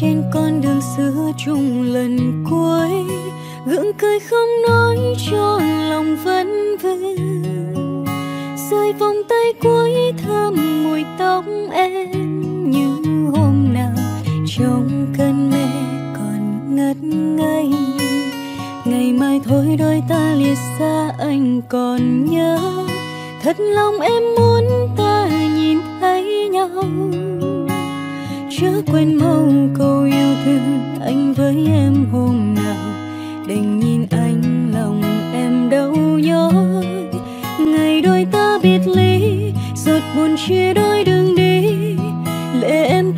trên con đường xưa chung lần cuối. Gượng cười không nói cho lòng vẫn vương. Rơi vòng tay cuối thơm mùi tóc em, như hôm nào trong cơn mê còn ngất ngây. Ngày mai thôi đôi ta lìa xa anh còn nhớ. Thật lòng em muốn ta nhìn thấy nhau chưa quên mong câu yêu thương anh với em hôm nào. Đành nhìn anh lòng em đau nhói. Ngày đôi ta biệt ly, giọt buồn chia đôi đường đi. Lệ em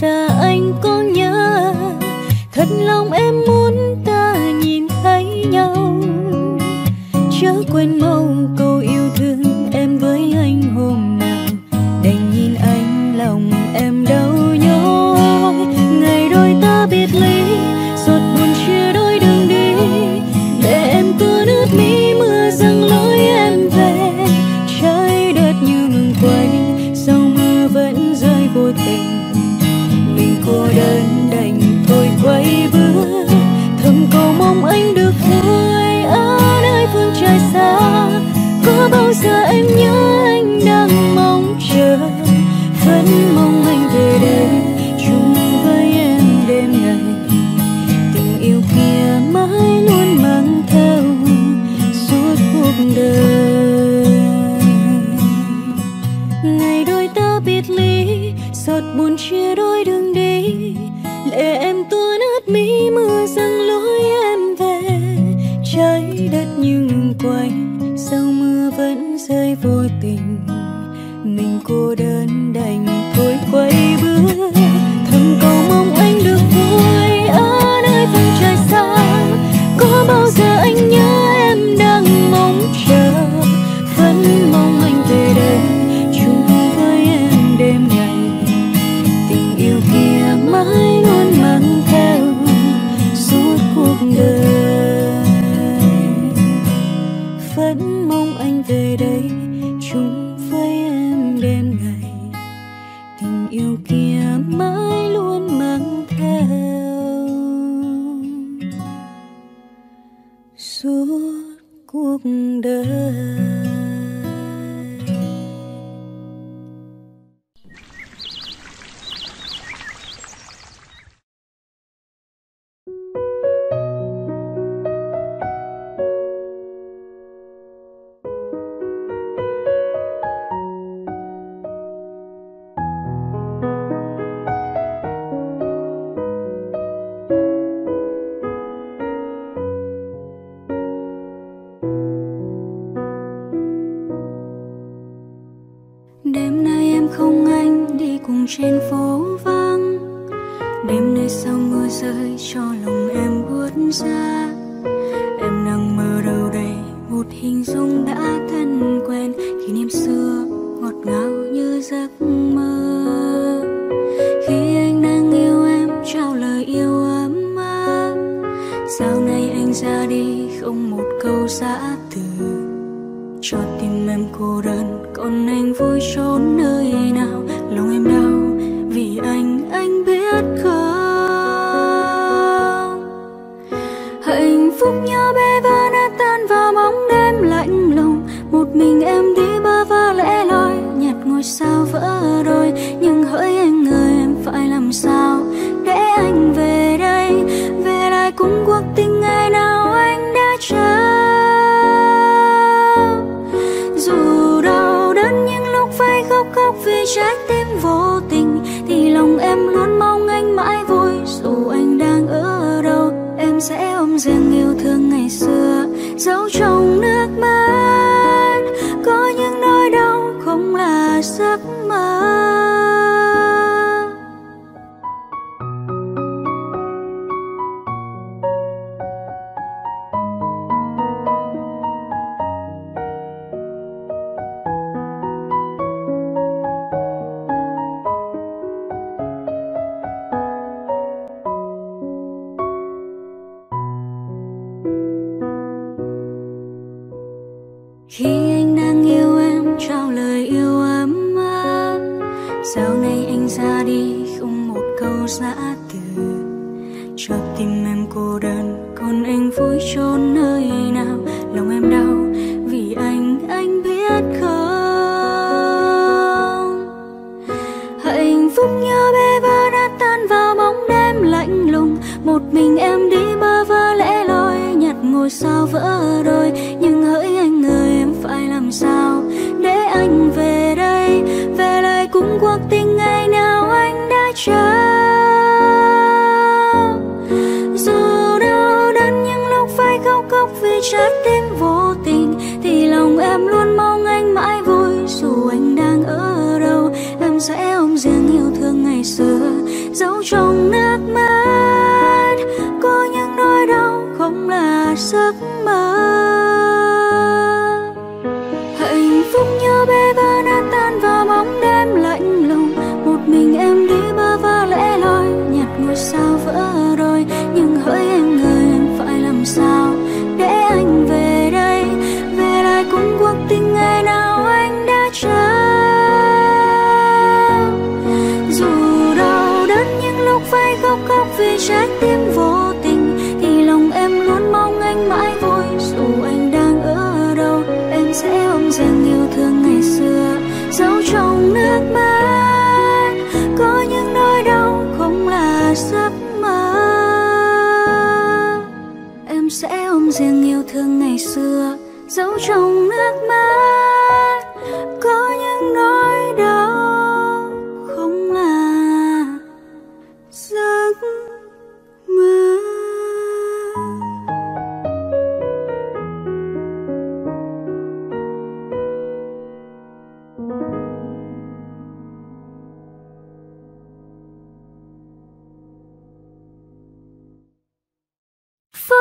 xa anh có nhớ, thật lòng em muốn ta nhìn thấy nhau. Chớ quên mất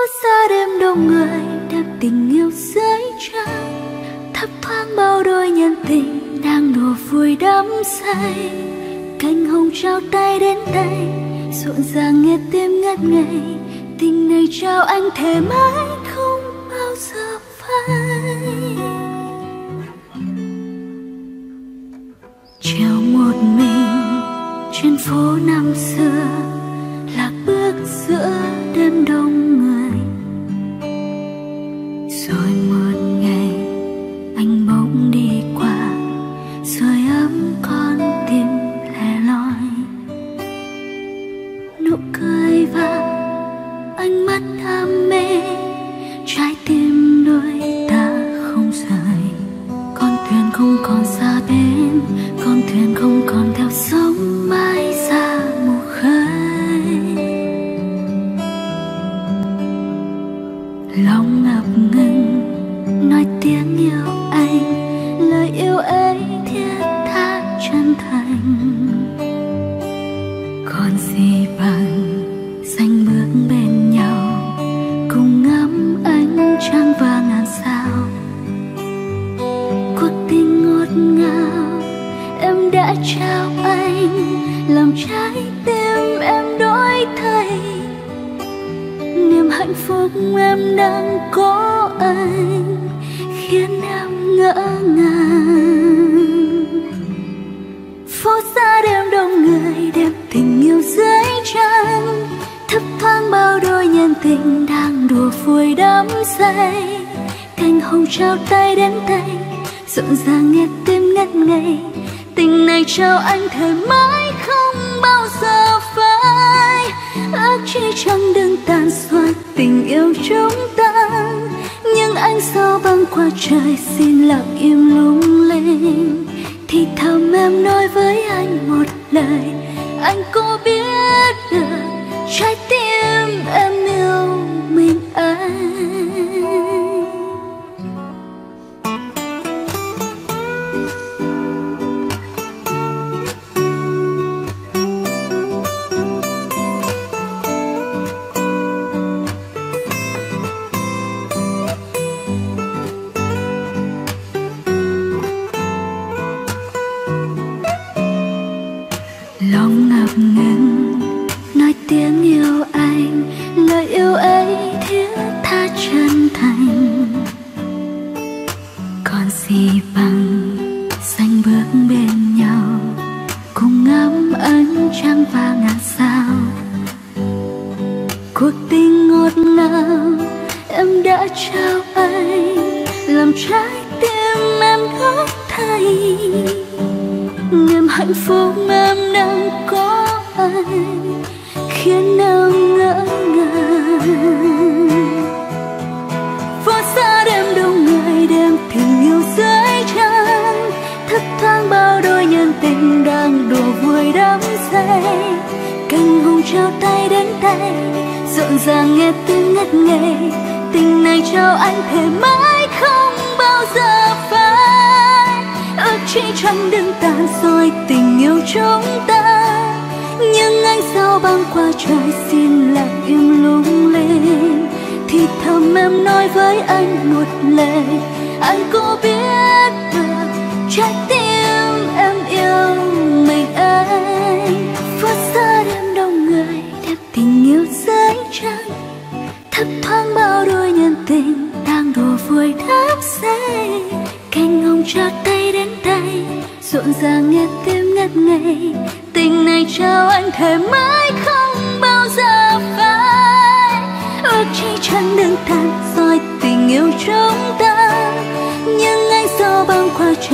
phố xa đêm đông người đẹp tình yêu dưới trăng thấp thoáng bao đôi nhân tình đang đùa vui đắm say. Cánh hồng trao tay đến tay, rộn ràng nghe tim ngất ngây. Tình này trao anh thề mãi không bao giờ phai. Treo một mình trên phố năm xưa lạc bước giữa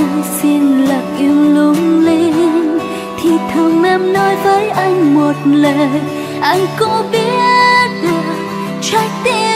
tôi xin lặng im lung linh. Thì thầm em nói với anh một lời. Anh có biết được trái tim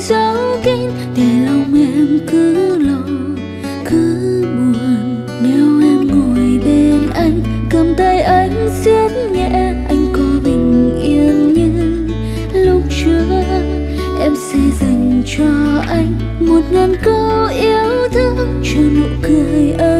giấu kín để lòng em cứ lo, cứ buồn. Nếu em ngồi bên anh, cầm tay anh siết nhẹ, anh có bình yên như lúc trước. Em sẽ dành cho anh một ngàn câu yêu thương, cho nụ cười ấy.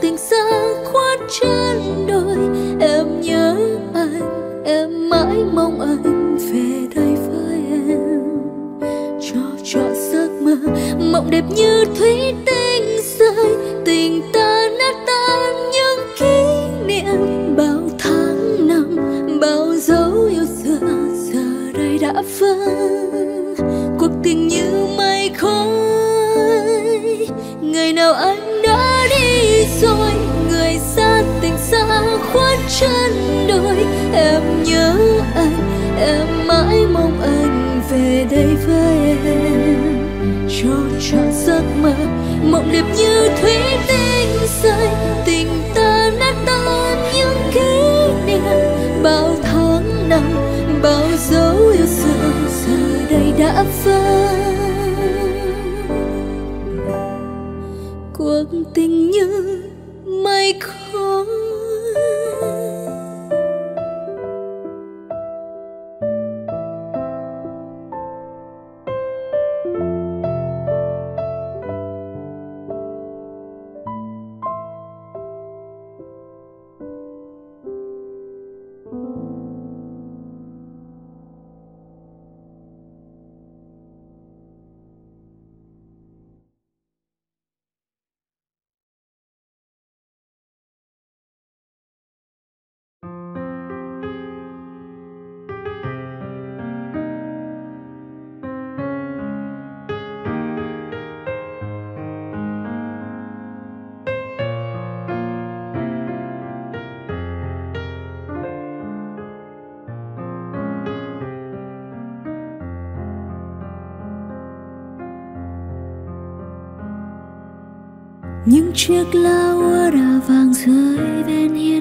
tình xa khoát trên đồi. Em nhớ anh, em mãi mong anh về đây với em. Cho trọn giấc mơ, mộng đẹp như thủy tinh. đẹp như thủy tinh rơi. Tình ta nát tan những kỷ niệm. Bao tháng năm, bao dấu yêu xưa giờ đây đã phai chiếc lá úa đã vàng rơi bên hiên.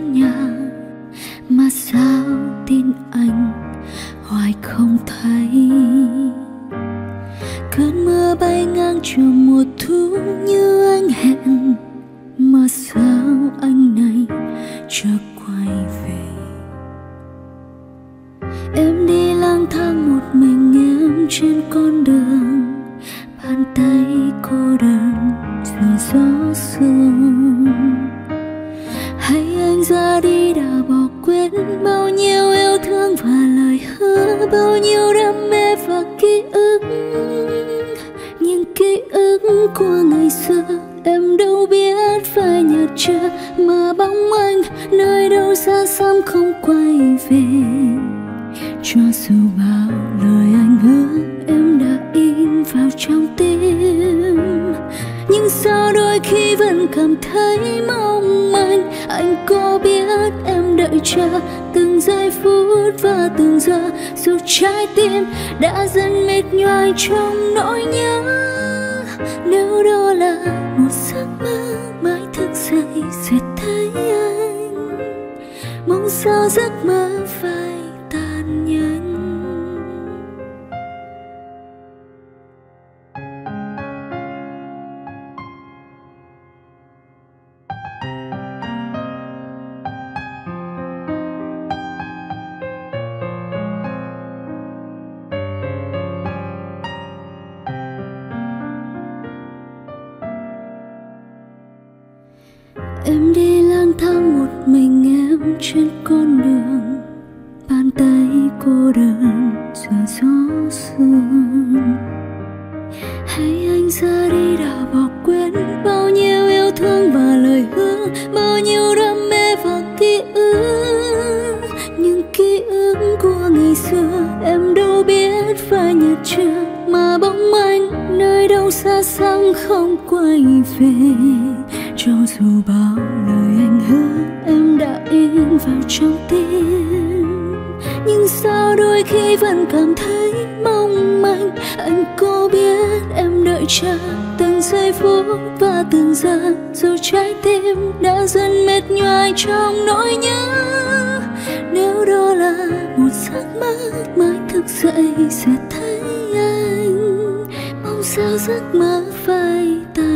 sao đôi khi vẫn cảm thấy mong manh? Anh có biết em đợi chờ từng giây phút và từng giờ? Dù trái tim đã dần mệt nhoài trong nỗi nhớ. Nếu đó là một giấc mơ mới thức dậy sẽ thấy anh. Mong sao giấc mơ phai tàn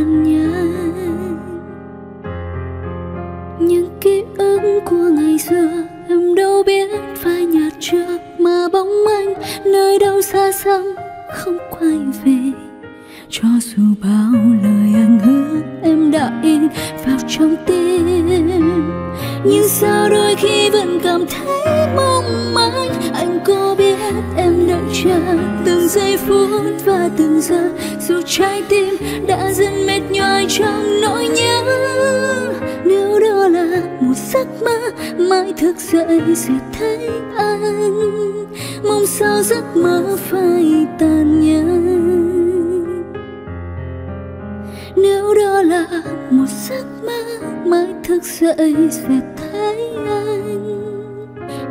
nhớ không quay về. Cho dù bao lời anh hứa em đã in vào trong tim. Nhưng sao đôi khi vẫn cảm thấy mong manh? Anh có biết em đợi chờ từng giây phút và từng giờ, dù trái tim đã dần mệt nhoài trong nỗi nhớ giấc mơ mãi thức dậy duyệt thấy anh. Mong sao giấc mơ phai tàn nhang nếu đó là một giấc mơ mãi thức dậy duyệt thấy anh.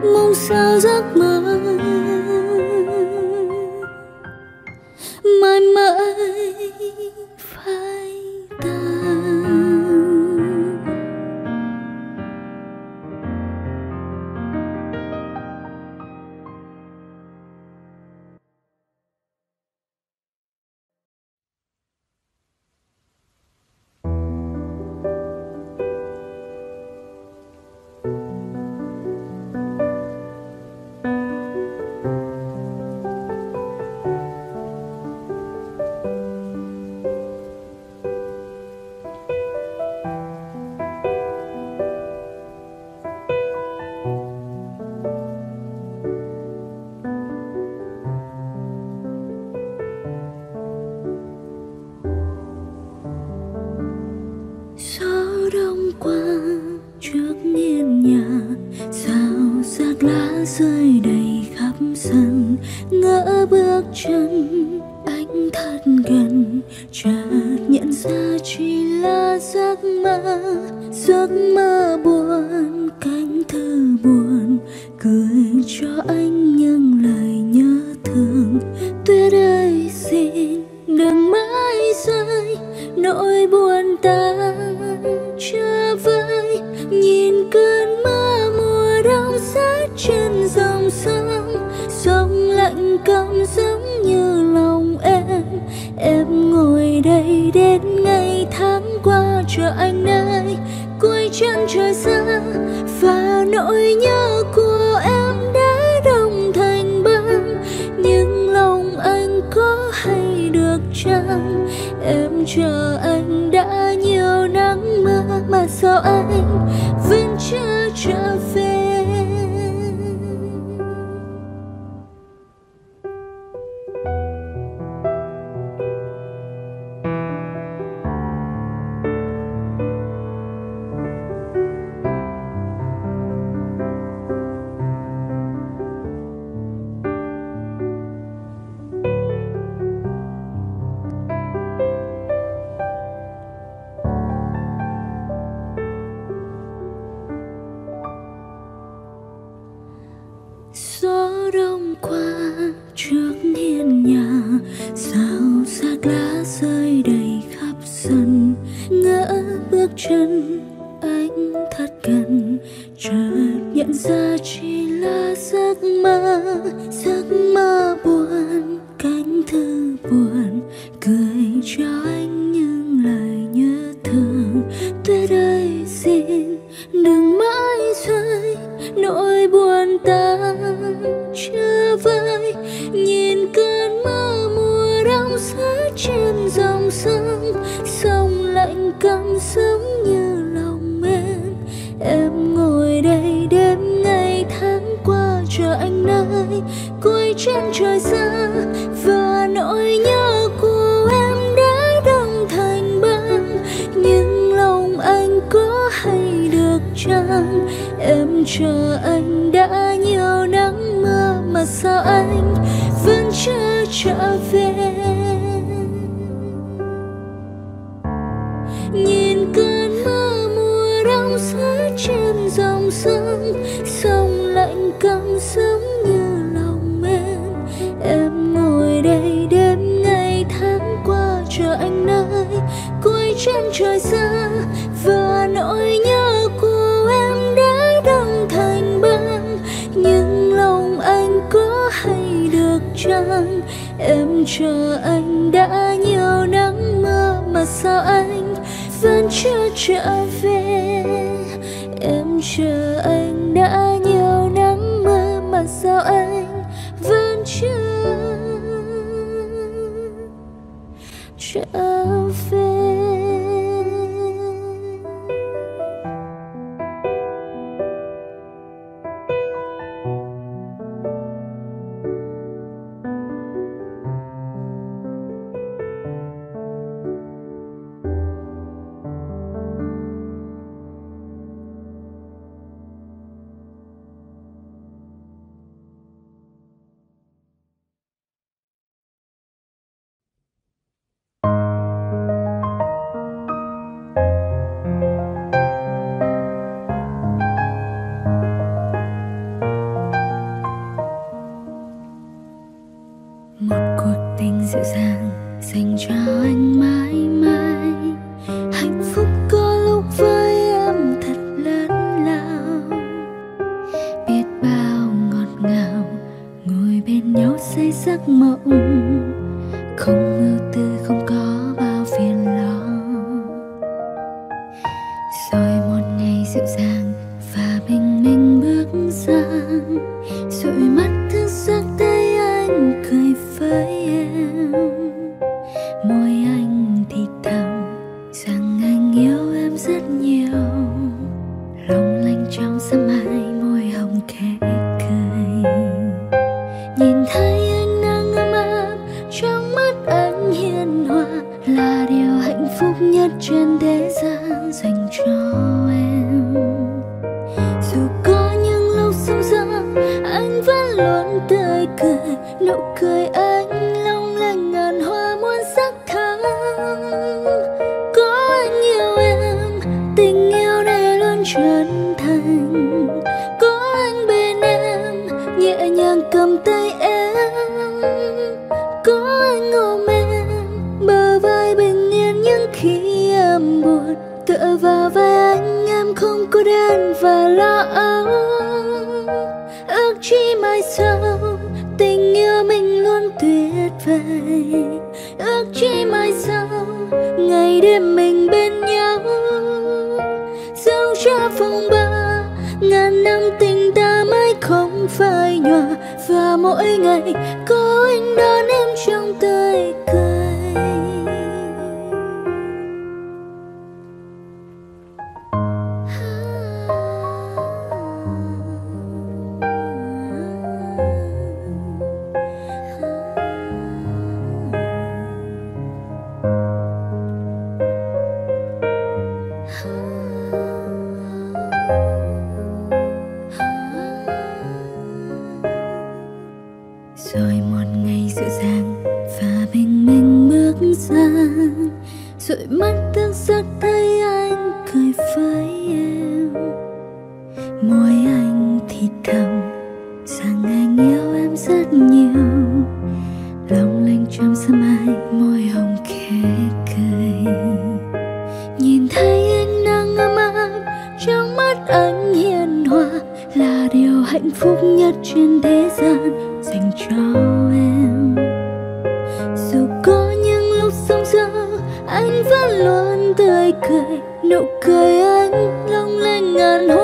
Mong sao giấc mơ mãi mãi. cảm xúc như lòng em. Em ngồi đây đêm ngày, tháng qua chờ anh nơi. Cuối chân trời xa, và nỗi nhớ của em đã đông thành băng. Nhưng lòng anh có hay được chăng? Em chờ anh đã nhiều nắng mưa mà sao anh vẫn chưa trở về? chờ anh đã nhiều nắng mưa mà sao anh vẫn chưa trở môi anh thì thầm rằng anh yêu em rất nhiều. Lòng lanh trăm sớm ai môi hồng khẽ cười. Nhìn thấy anh đang ấm áp, trong mắt anh hiền hòa là điều hạnh phúc nhất trên thế gian dành cho em. Dù có những lúc sóng gió, anh vẫn luôn tươi cười. Nụ cười anh long lanh ngàn hoa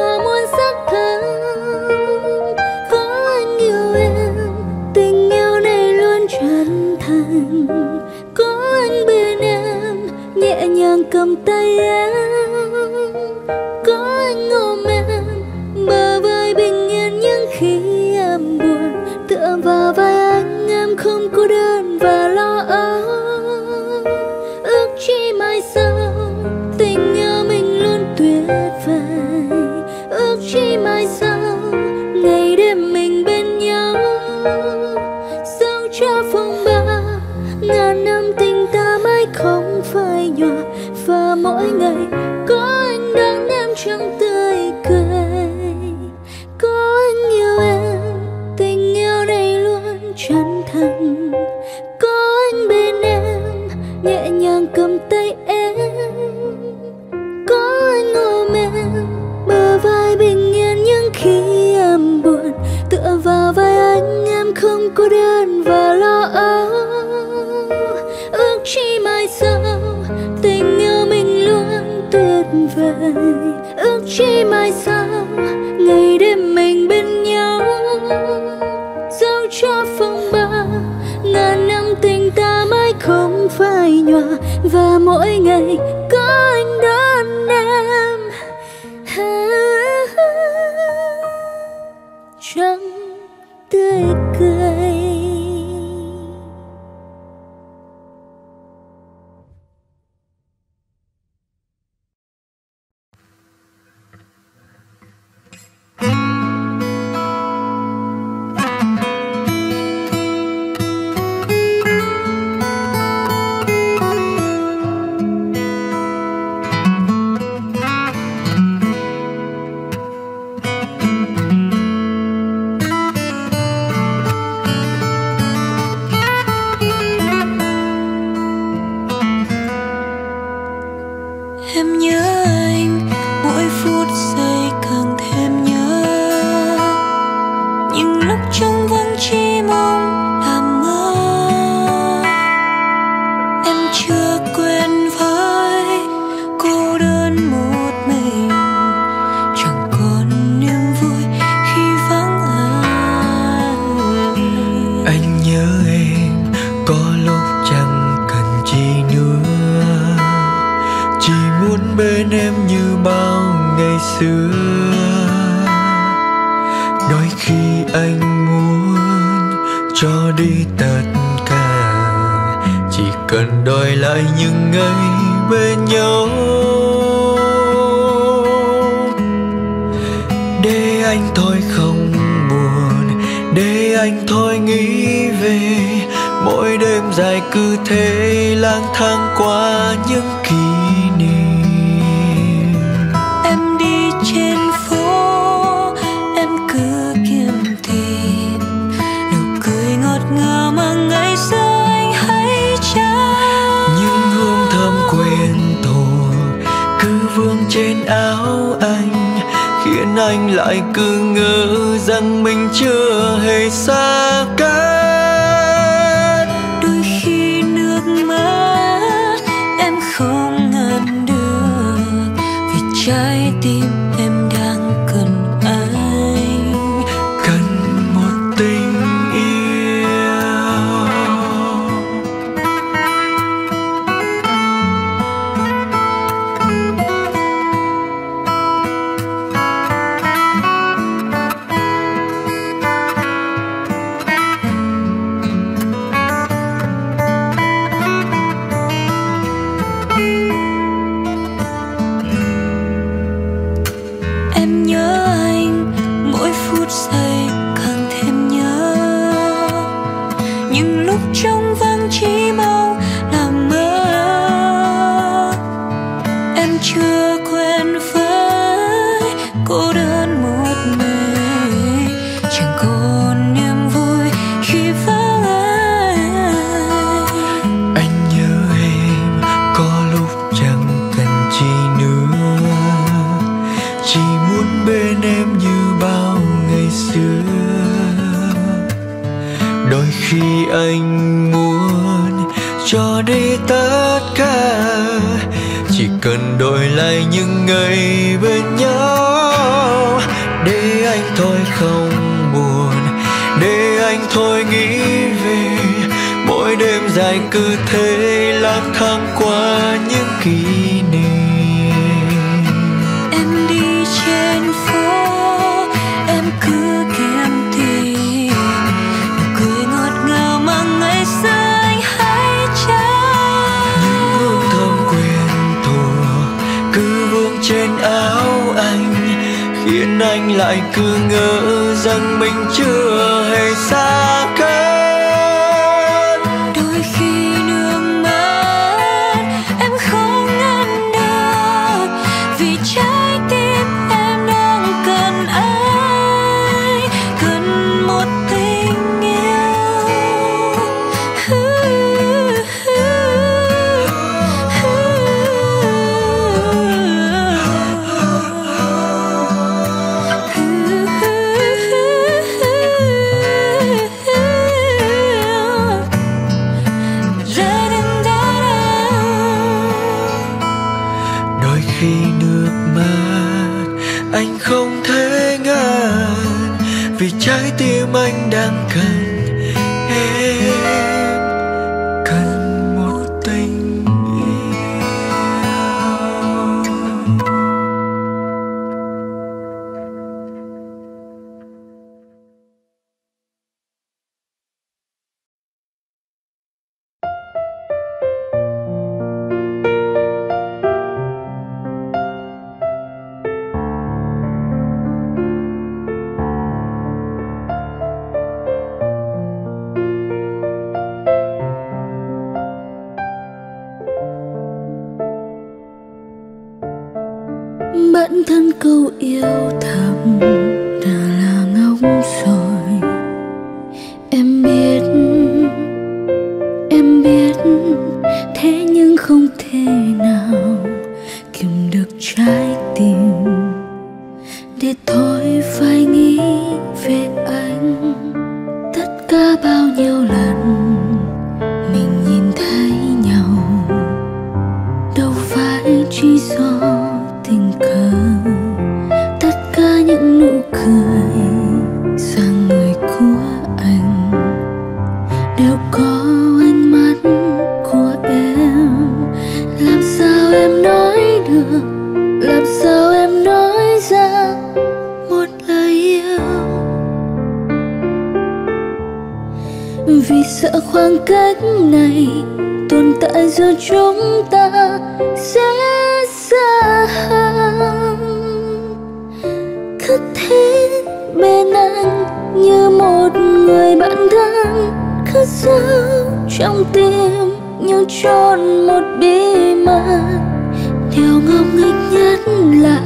nghịch nhất lạ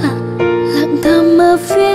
lặng thầm ở phía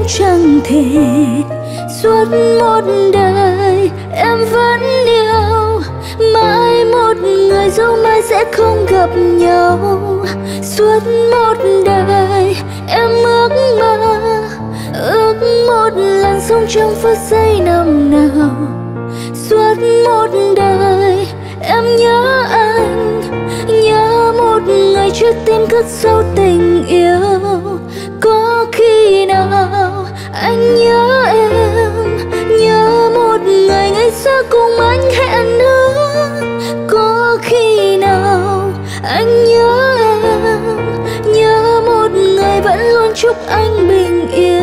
em chẳng thể. Suốt một đời em vẫn yêu. Mãi một người dù mai sẽ không gặp nhau. Suốt một đời em ước mơ. Ước một lần sống trong phút giây năm nào suốt một đời em nhớ anh. Nhớ một người trước tim cất sâu tình yêu khi nào anh nhớ em, nhớ một ngày ngày xưa cùng anh hẹn nữa. có khi nào anh nhớ em, nhớ một ngày vẫn luôn chúc anh bình yên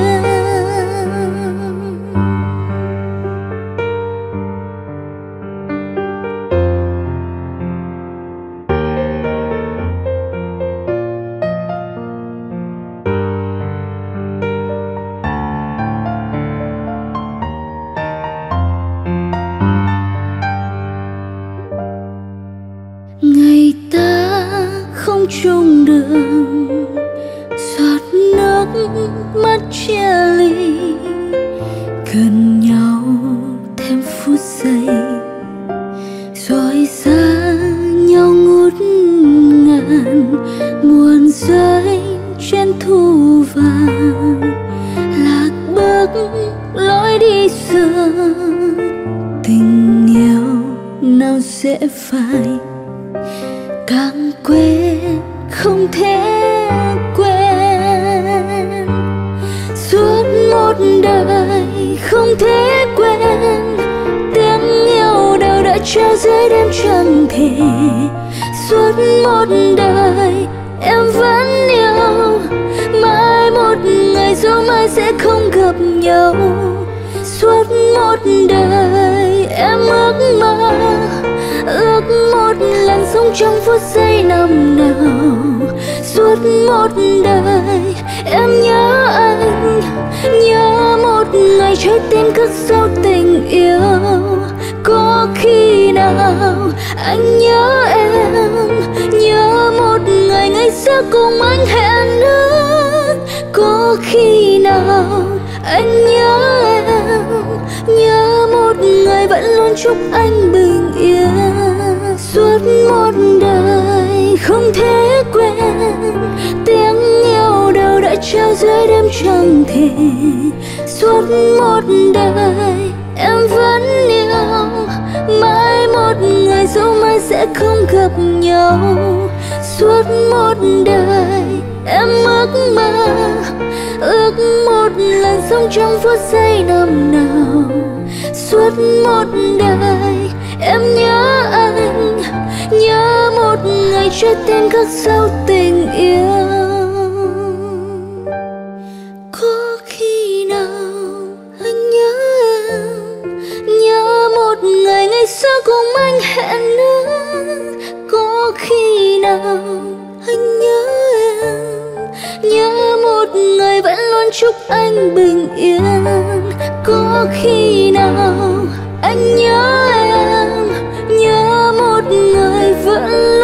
phải. Càng quên, không thể quên. Suốt một đời không thể quên. Tiếng yêu đâu đã trao dưới đêm trăng thể. Suốt một đời em vẫn yêu. Mai một ngày dù mai sẽ không gặp nhau. Suốt một đời em ước mơ ước một lần sống trong phút giây năm nào suốt một đời em nhớ anh, nhớ một ngày trái tim cất sâu tình yêu. Có khi nào anh nhớ em, nhớ một ngày ngày xưa cùng anh hẹn ước. Có khi nào anh nhớ em, nhớ một ngày vẫn luôn chúc anh bình yên suốt một đời không thể quên. Tiếng yêu đầu đã trao dưới đêm trăng thề suốt một đời em vẫn yêu. Mãi một ngày dù mai sẽ không gặp nhau. Suốt một đời em ước mơ. Ước một lần sống trong phút giây năm nào suốt một đời em nhớ anh nhớ một ngày chưa tên gác dấu tình yêu. Có khi nào anh nhớ em nhớ một ngày ngày xưa cùng anh hẹn nữa. Có khi nào anh nhớ em nhớ một ngày vẫn luôn chúc anh bình yên. Có khi nào anh nhớ em? う。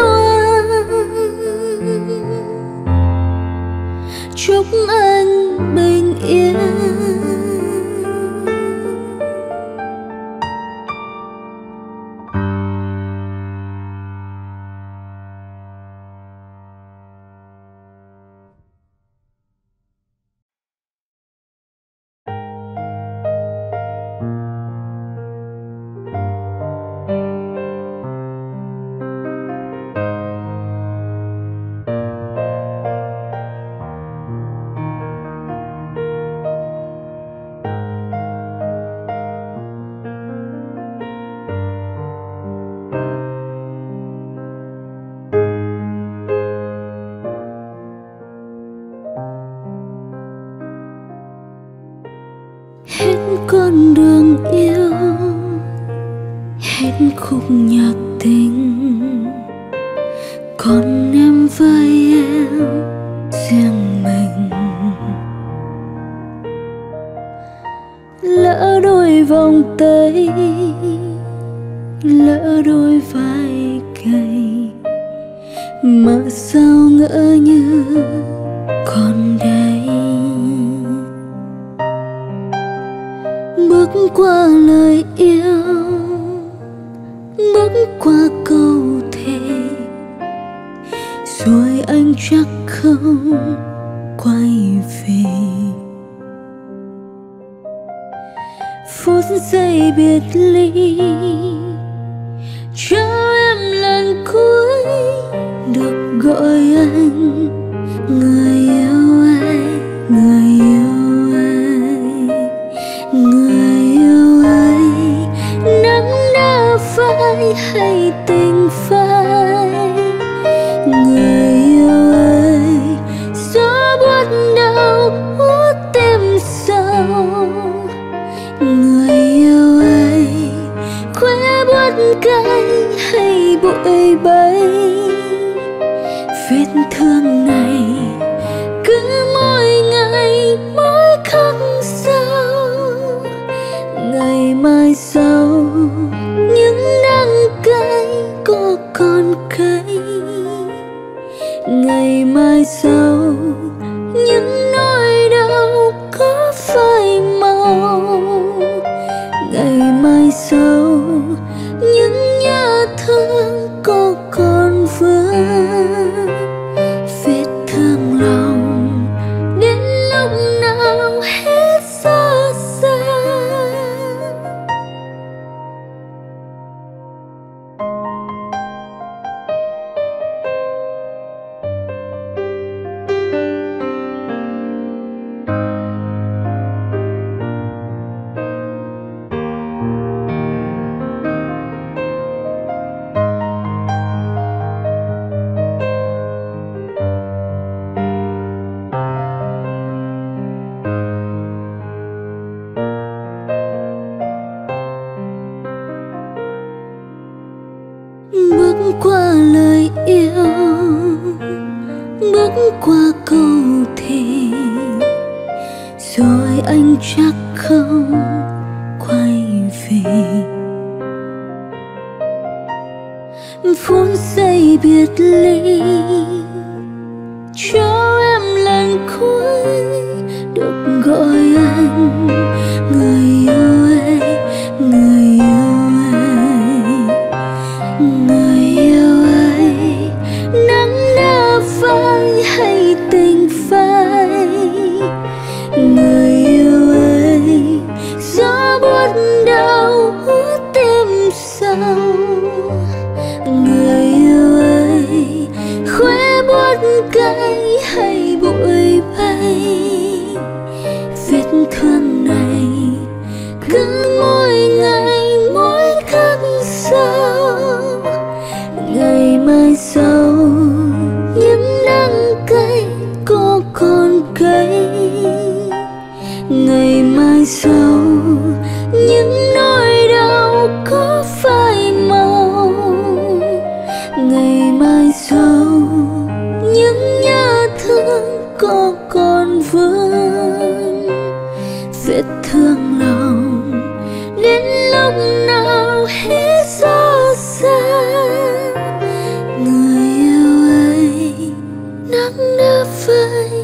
Thêm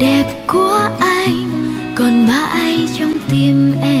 đẹp của anh còn mãi trong tim em.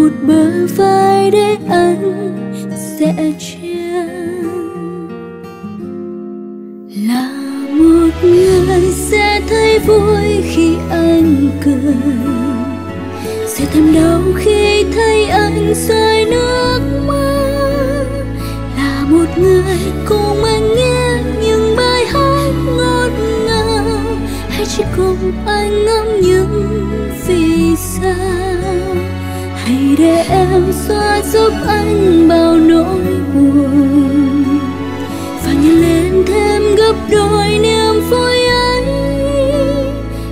một bờ vai để anh sẽ chia là một người sẽ thấy vui khi anh cười, sẽ thêm đau khi thấy anh rơi nước mắt. Là một người cùng anh nghe những bài hát ngọt ngào, hay chỉ cùng anh ngắm những vì sao? để em xóa giúp anh bao nỗi buồn. Và nhân lên thêm gấp đôi niềm vui ấy.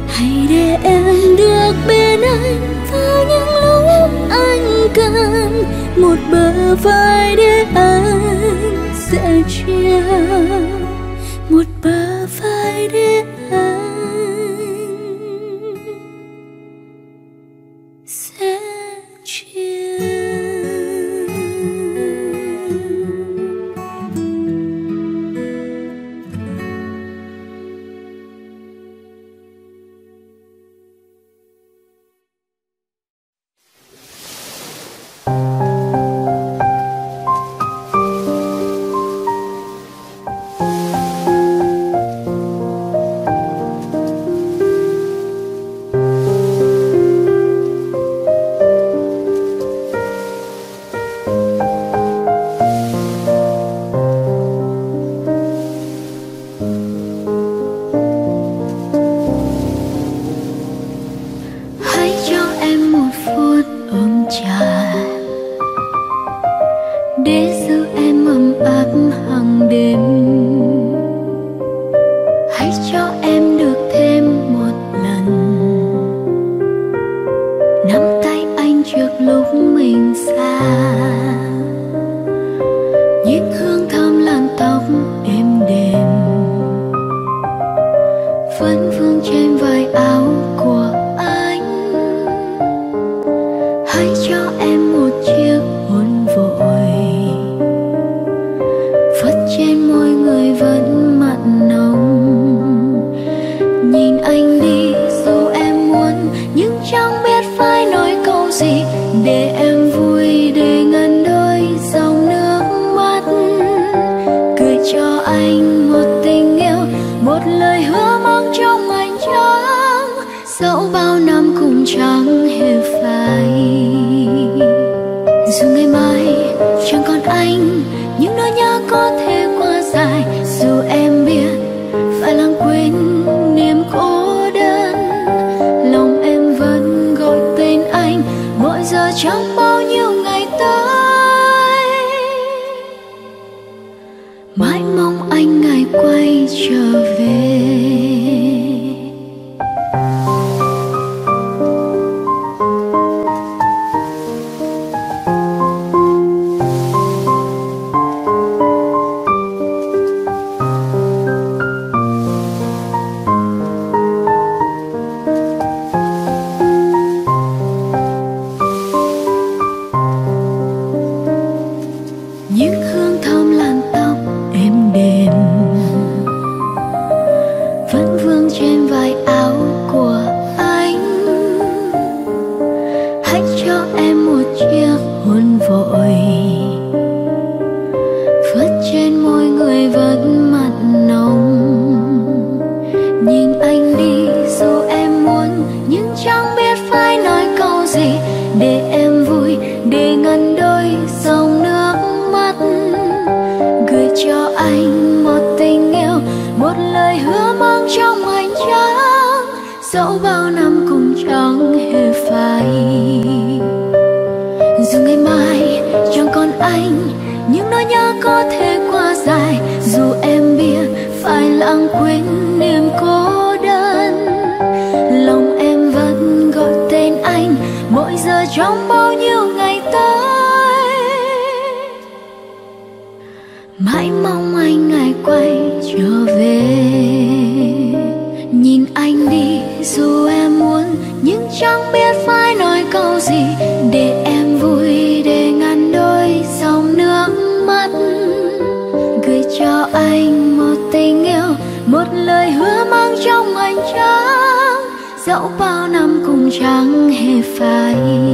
Hãy để em được bên anh vào những lúc anh cần. Một bờ vai để anh sẽ chia anh những nỗi nhớ có thể qua dài. Dù em biết phải lãng quên chẳng hề phải.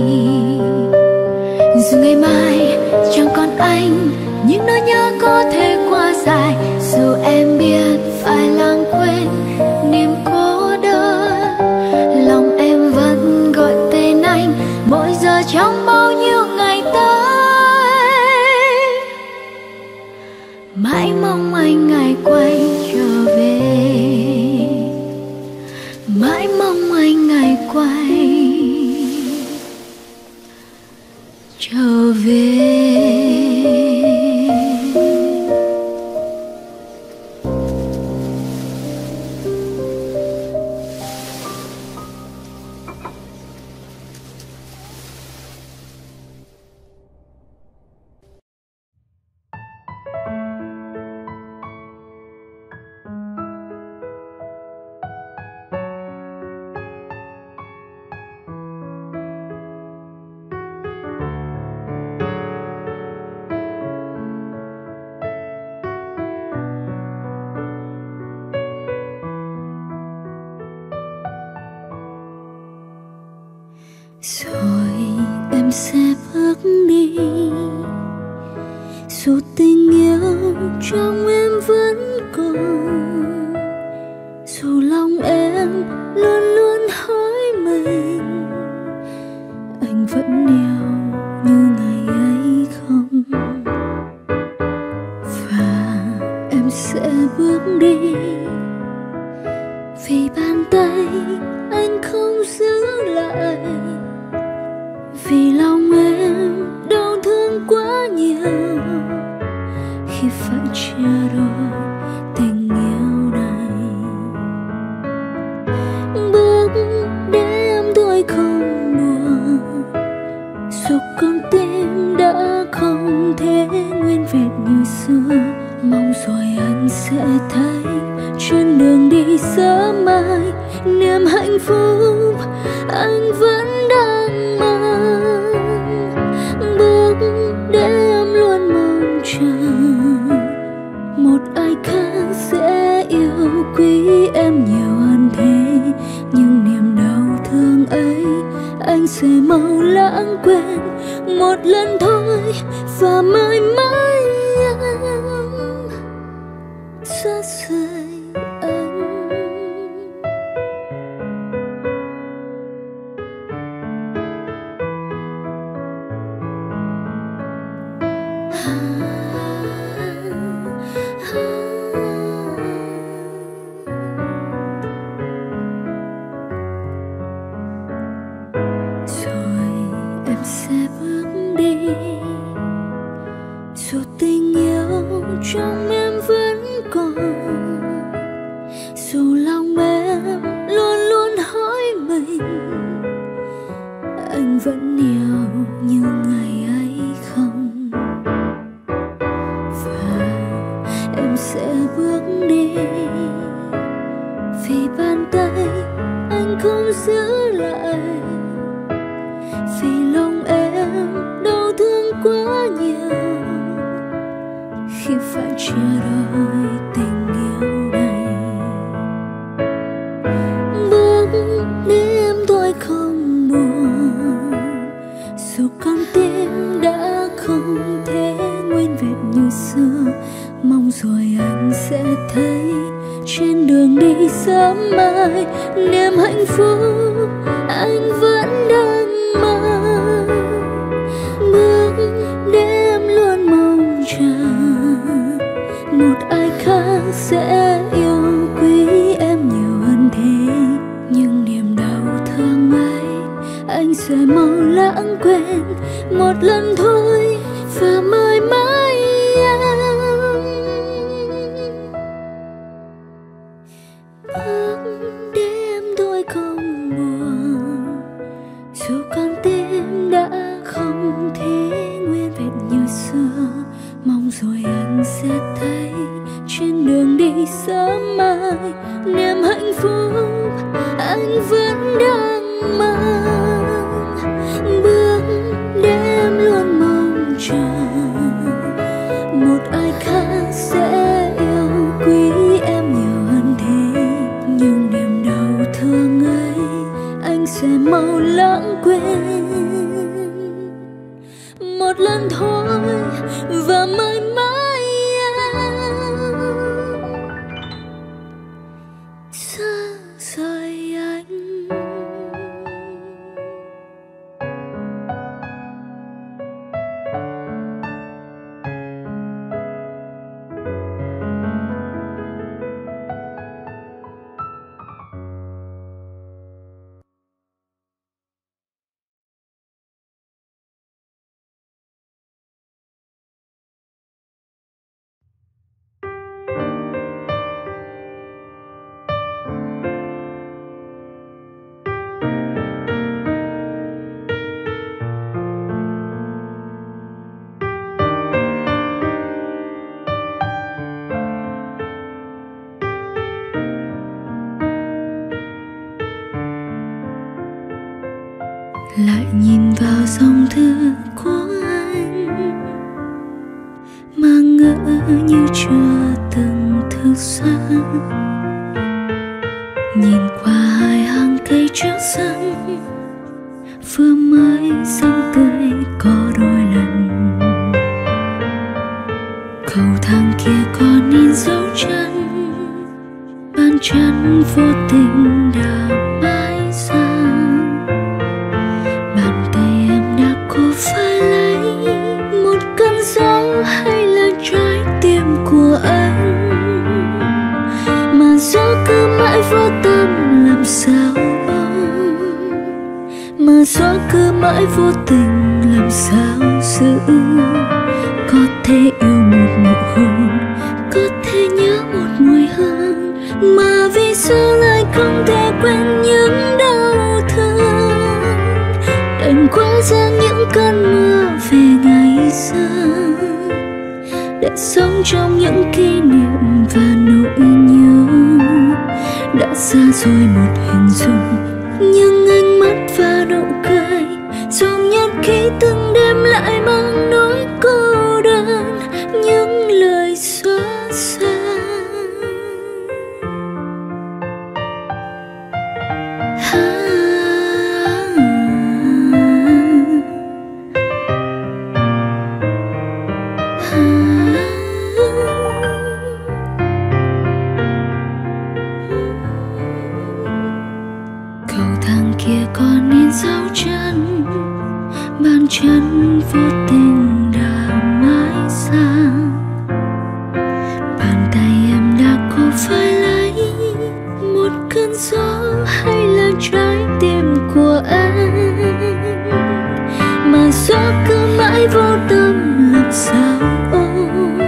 gió cứ mãi vô tâm làm sao ôm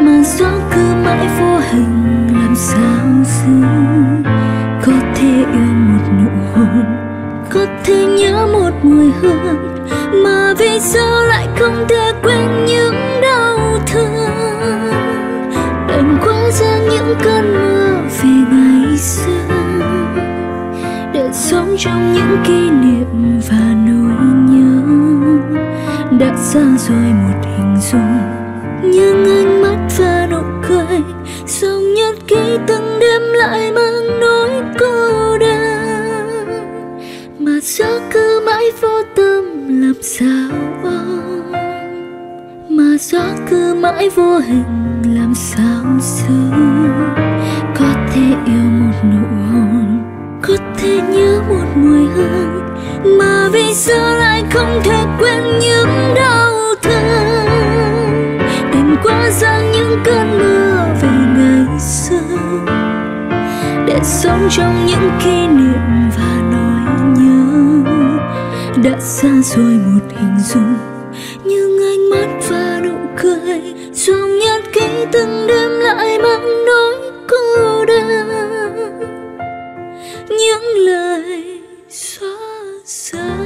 mà gió cứ mãi vô hình làm sao giữ có thể yêu một nụ hôn, có thể nhớ một mùi hương. Mà vì sao lại không thể quên những đau thương? Đành quá ra những cơn mưa về ngày xưa. Để sống trong những kỷ niệm xa rồi một hình dung. Nhưng ánh mắt và nụ cười dòng nhật ký từng đêm lại mang nỗi cô đơn. Mà gió cứ mãi vô tâm làm sao ông mà gió cứ mãi vô hình làm sao sương có thể yêu một nụ hôn, có thể nhớ một mùi hương. Mà vì sao lại không thể quên những đau quá giang những cơn mưa về ngày xưa. Để sống trong những kỷ niệm và nỗi nhớ. Đã xa rồi một hình dung, nhưng ánh mắt và nụ cười trong nhạt ký từng đêm lại mang nỗi cô đơn. Những lời xóa xa.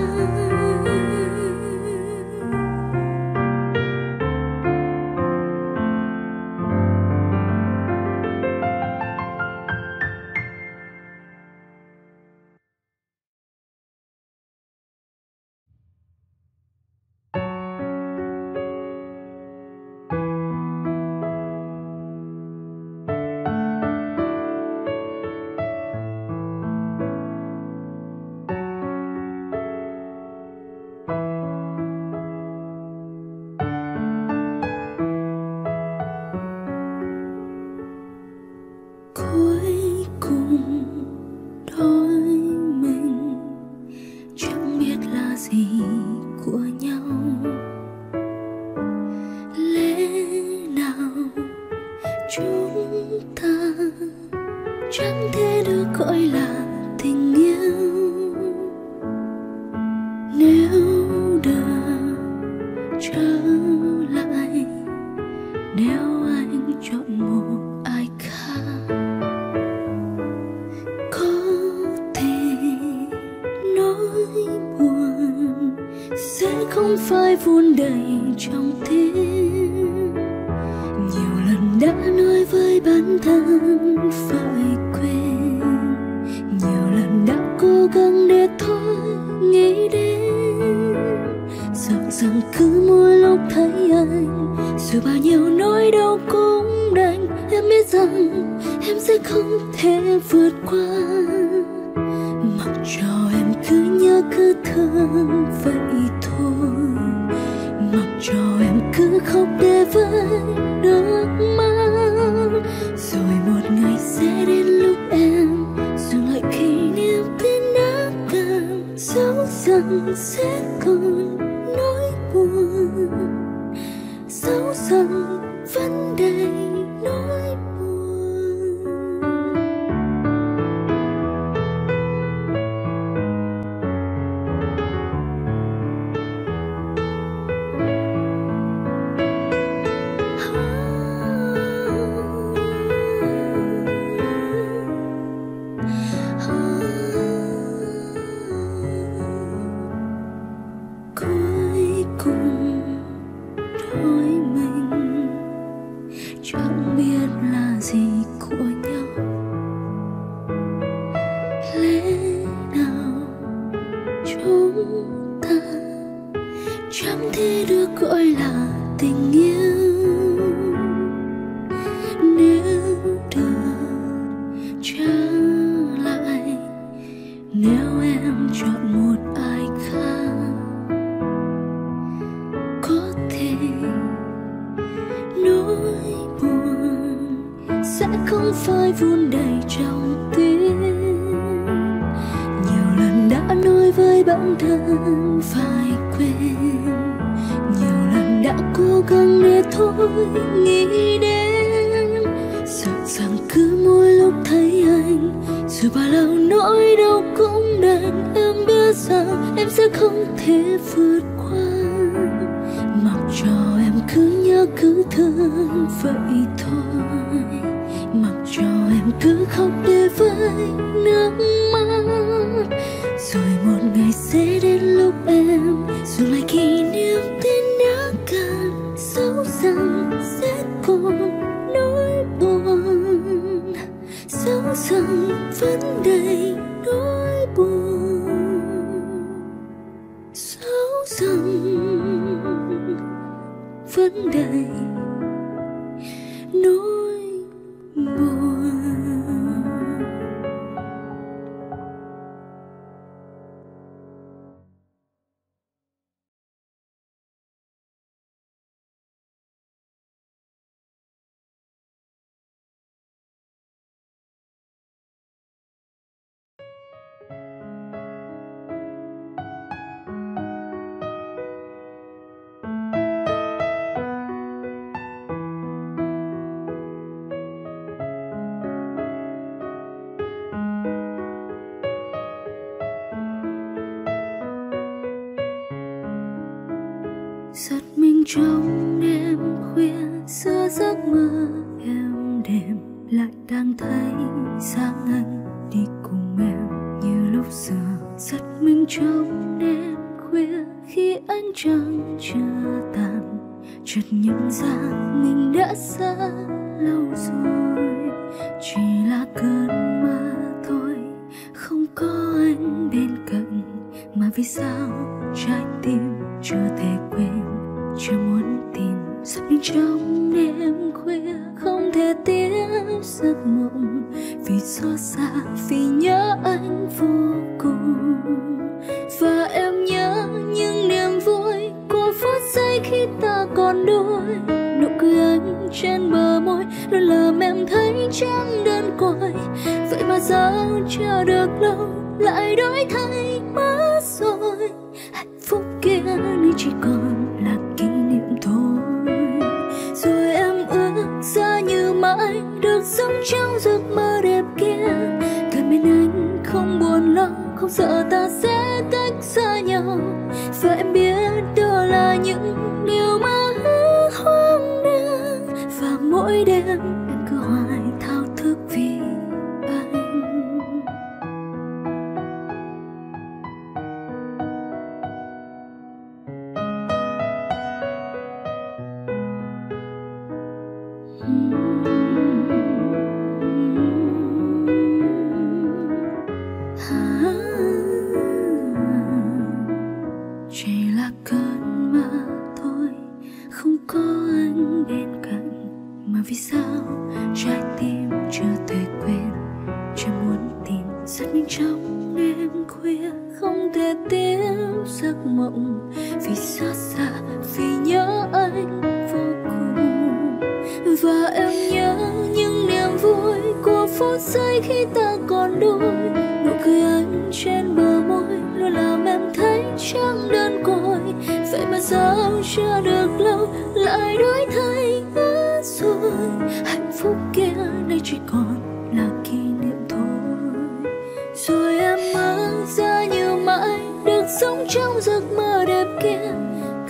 rồi em mơ ra như mãi, được sống trong giấc mơ đẹp kia.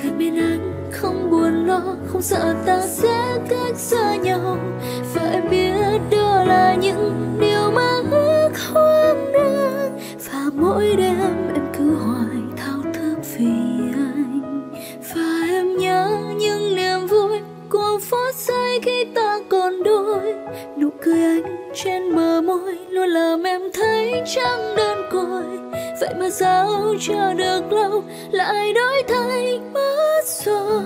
Cạnh bên anh không buồn lo, không sợ ta sẽ cách xa nhau. Và em biết đó là những điều sao chờ được lâu, lại đổi thay mất rồi.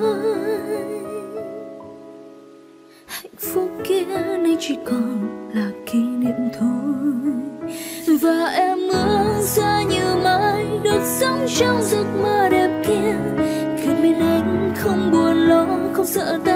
Hạnh phúc kia nay chỉ còn là kỷ niệm thôi. Và em ước xa như mai được sống trong giấc mơ đẹp kia. Gần bên anh không buồn lo, không sợ ta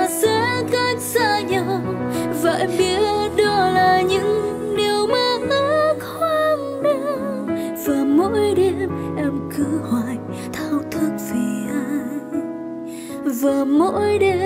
mỗi đêm.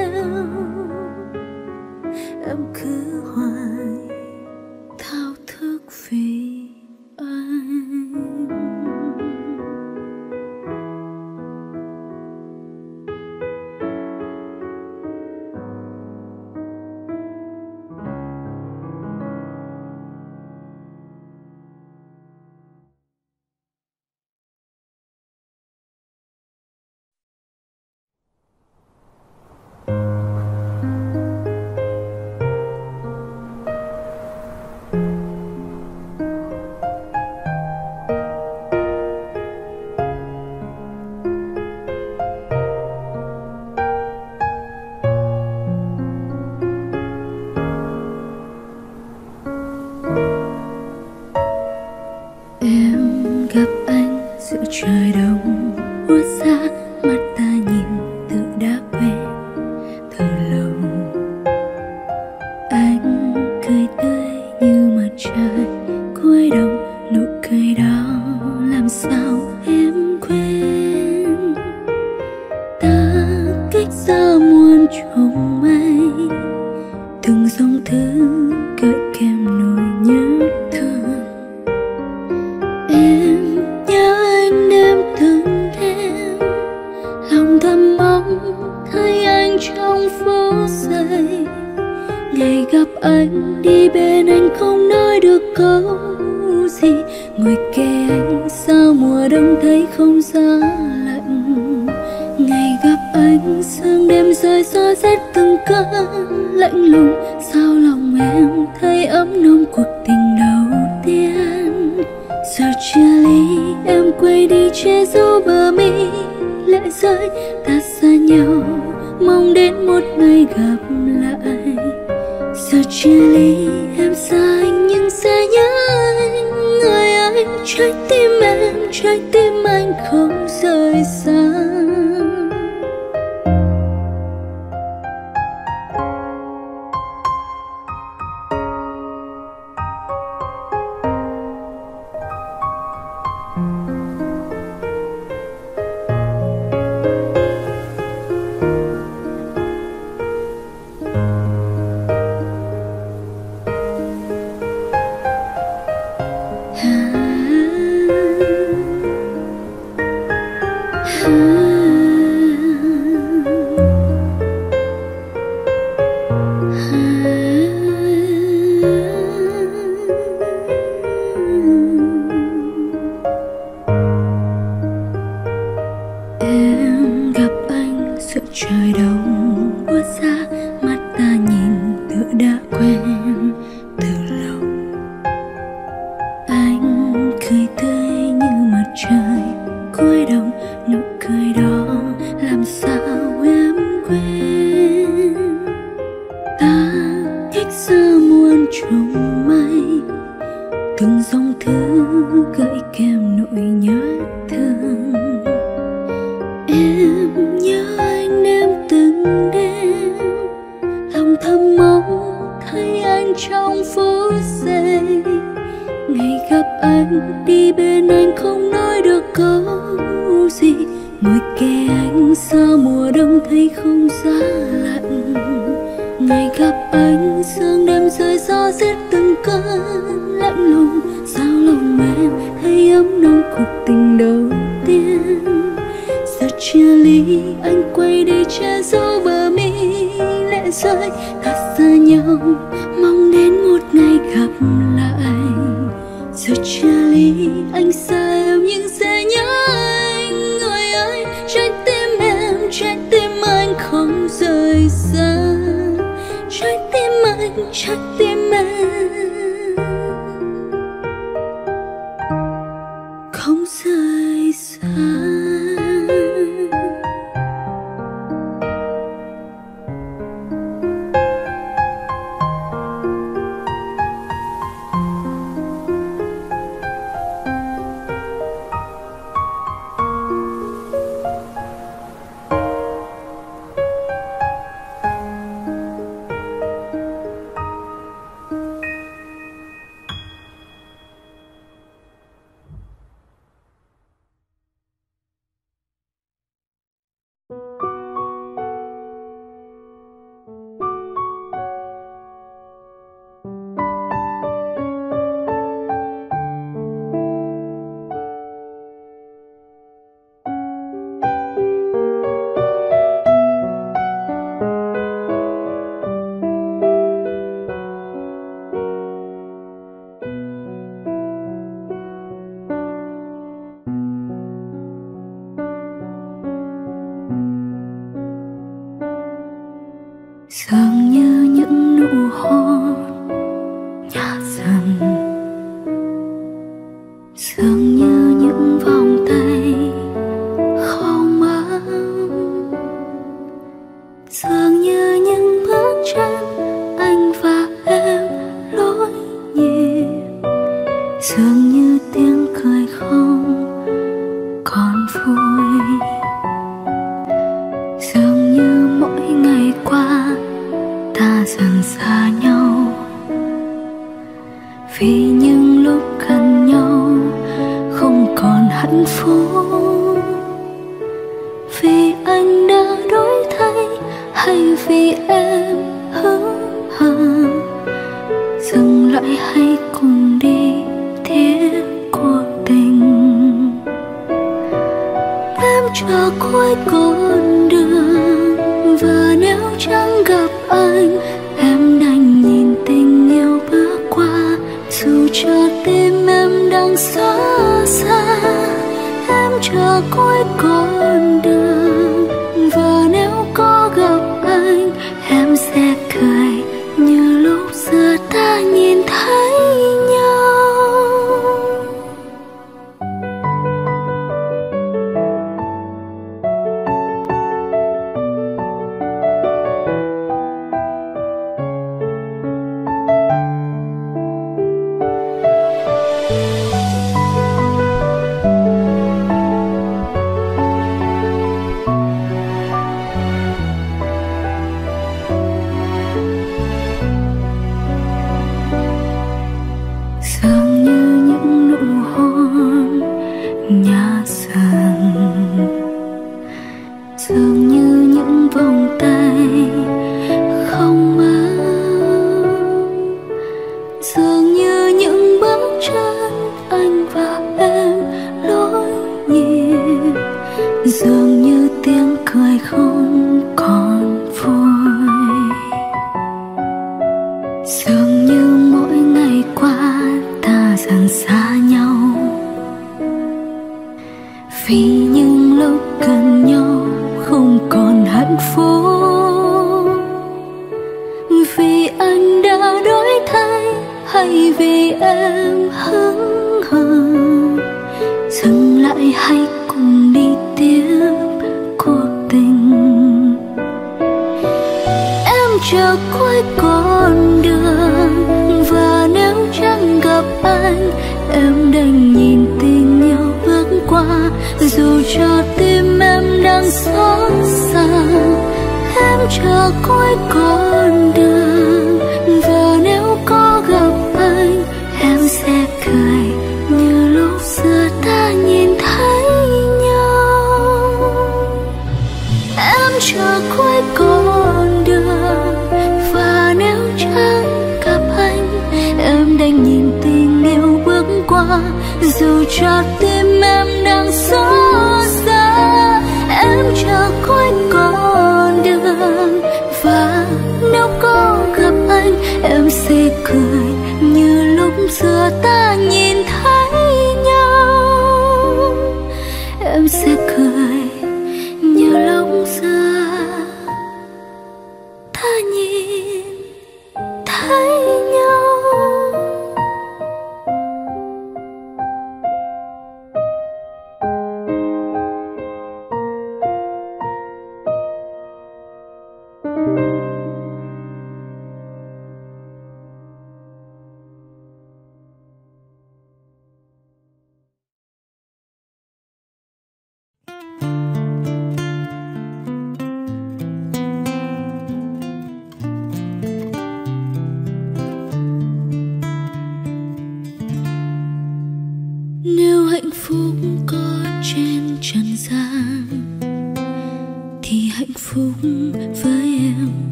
Dường như những bước chân anh vào.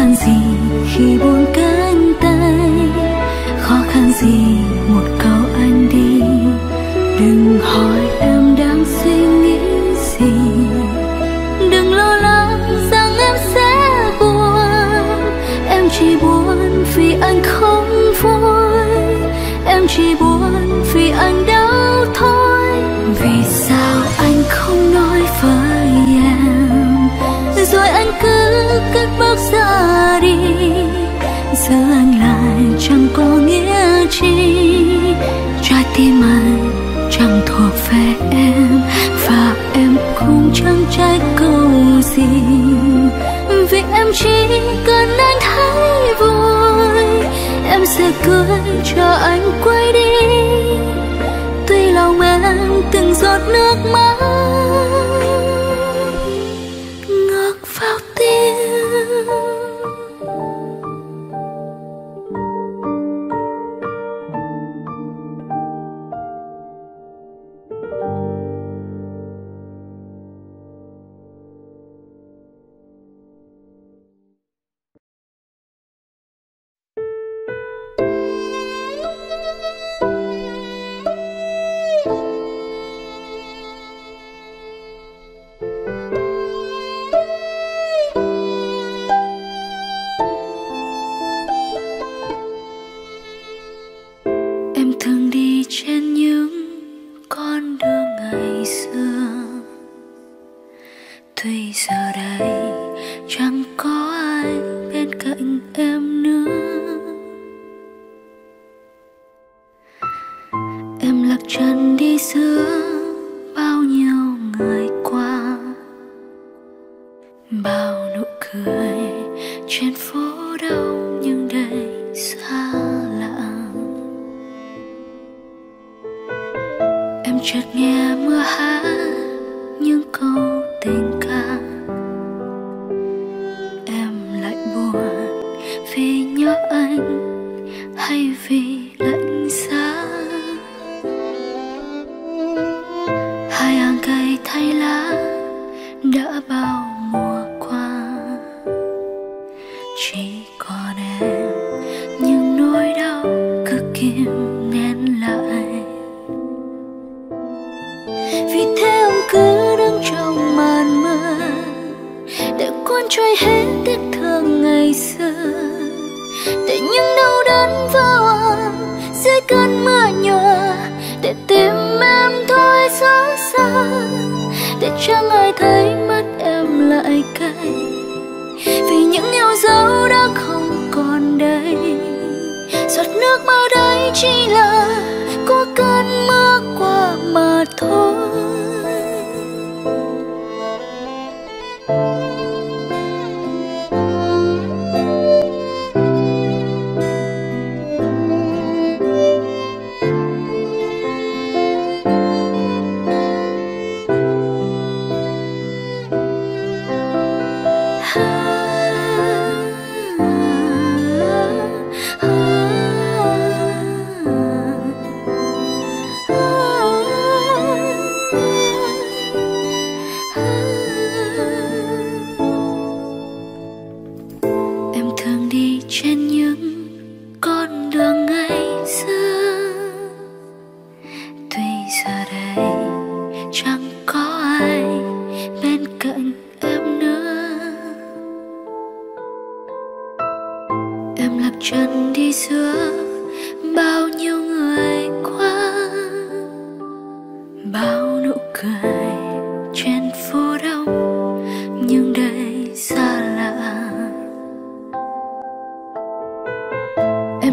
khăn gì khi buông cánh tay? Khó khăn gì chẳng có nghĩa chi. Trái tim anh chẳng thuộc về em, và em cũng chẳng trách câu gì. Vì em chỉ cần anh thấy vui, em sẽ cười cho anh quay đi. Tuy lòng em từng giọt nước mắt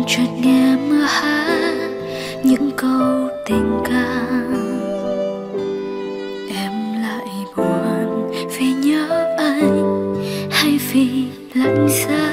chợt nghe mưa hát những câu tình ca em lại buồn vì nhớ anh hay vì lạnh giá.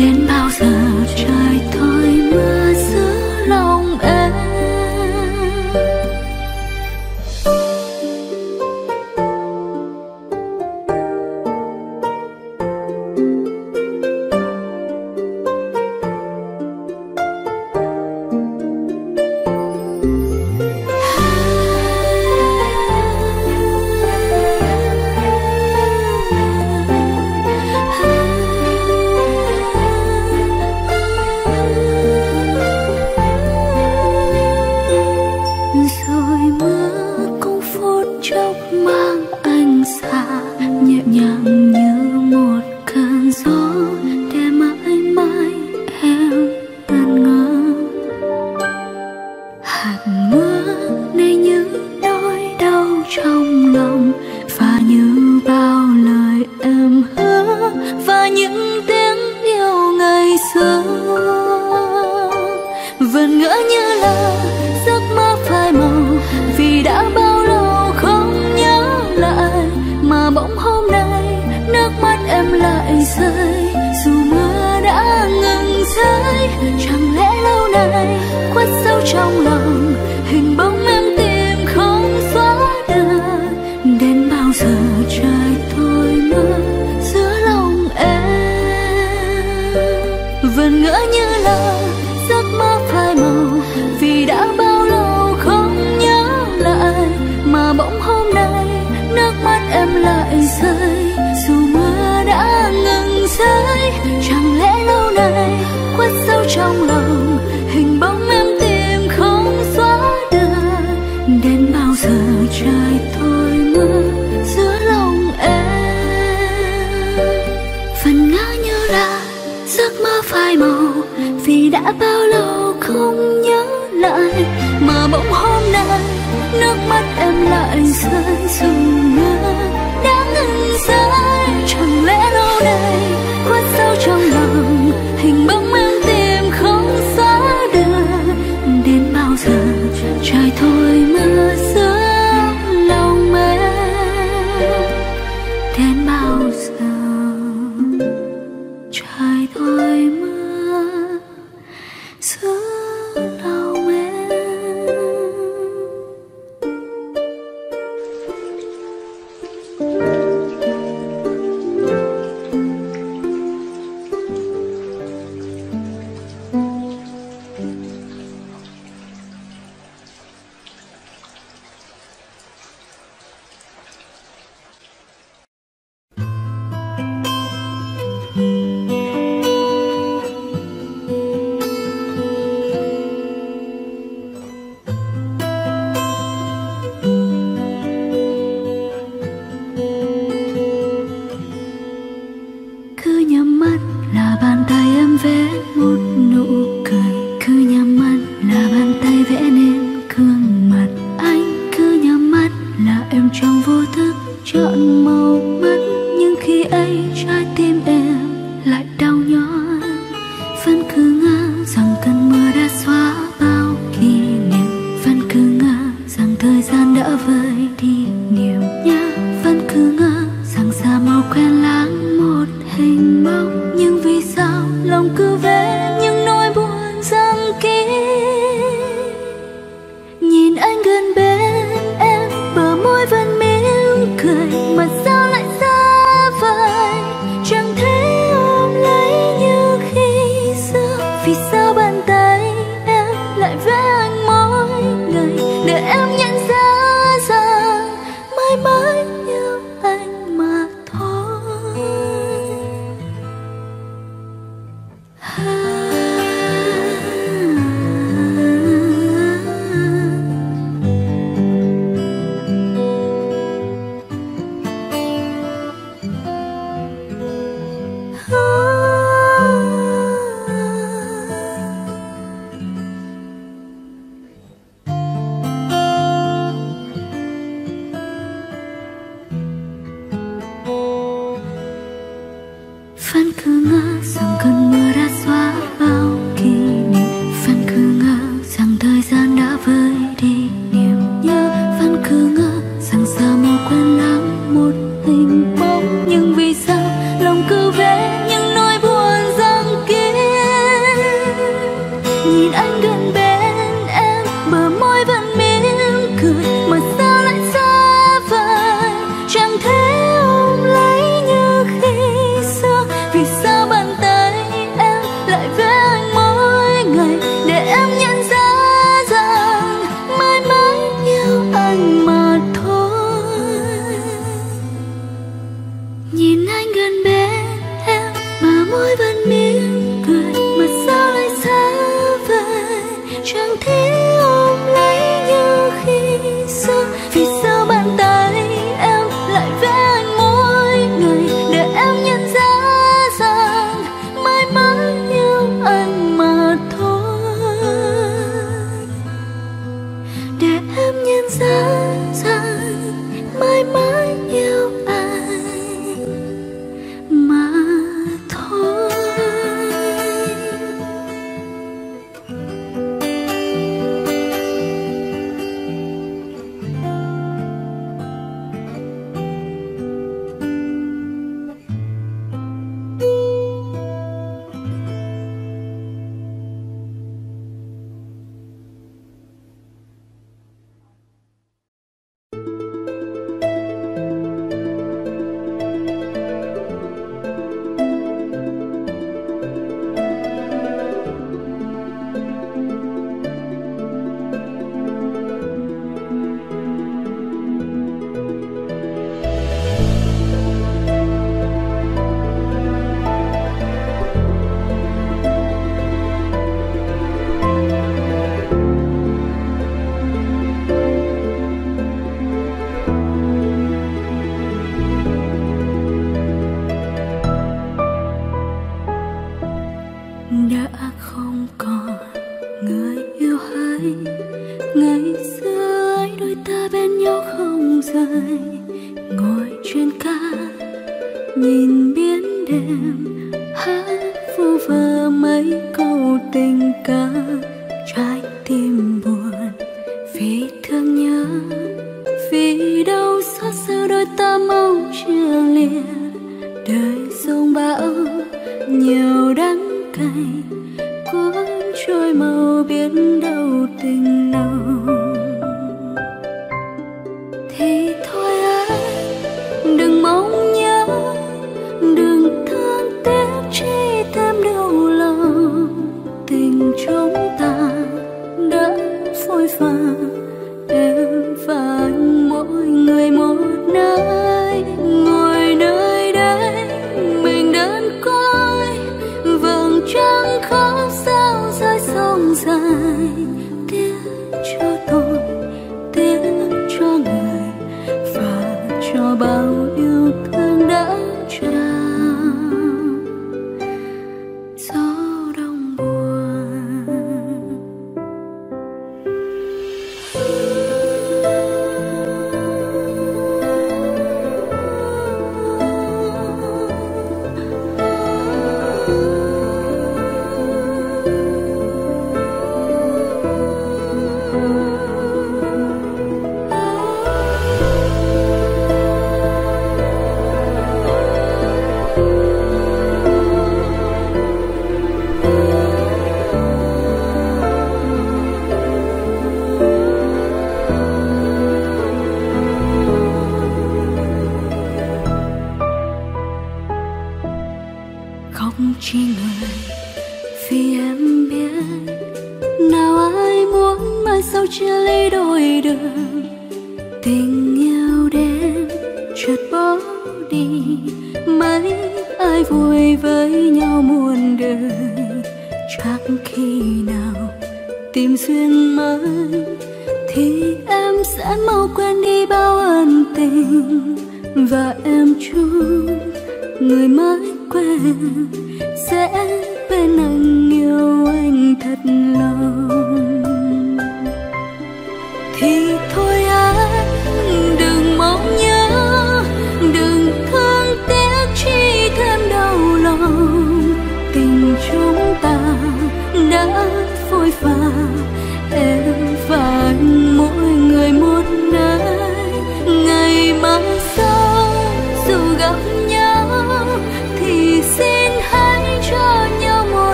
đến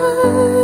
mắt